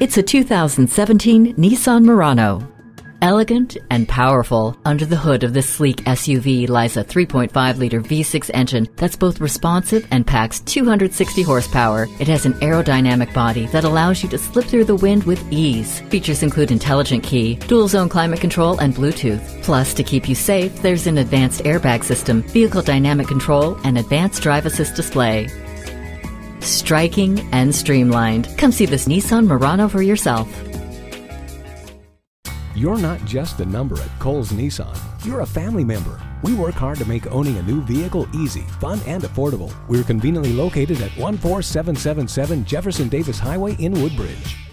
It's a 2017 Nissan Murano. Elegant and powerful, under the hood of this sleek SUV lies a 3.5 liter V6 engine that's both responsive and packs 260 horsepower. It has an aerodynamic body that allows you to slip through the wind with ease. Features include intelligent key, dual zone climate control, and Bluetooth. Plus, to keep you safe, there's an advanced airbag system, vehicle dynamic control, and advanced drive assist display. Striking and streamlined. Come see this Nissan Murano for yourself. You're not just a number at Cowles Nissan. You're a family member. We work hard to make owning a new vehicle easy, fun, and affordable. We're conveniently located at 14777 Jefferson Davis Highway in Woodbridge.